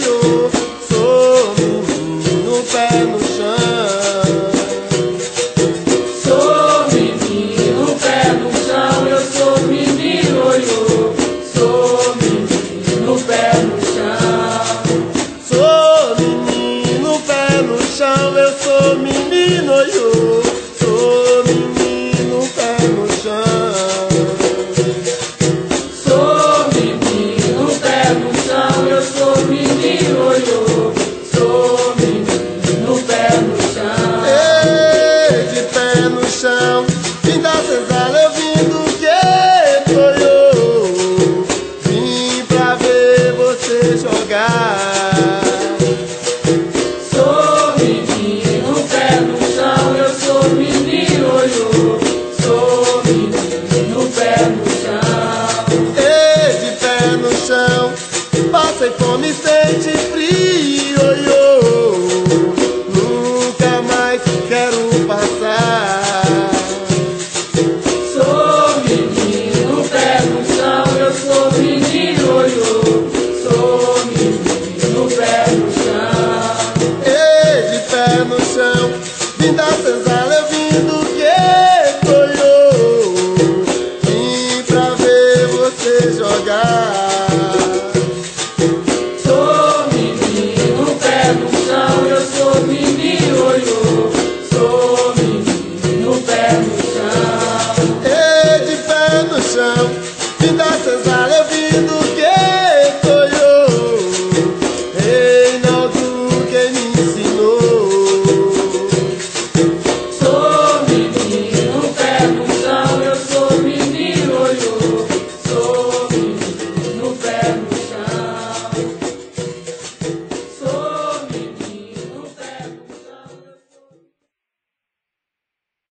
yo. Fome, sente frio, oi, nunca mais quero passar. Sou menino, pé no chão, eu sou menino, eu sou menino, pé no chão. Ei, de pé no chão, vim da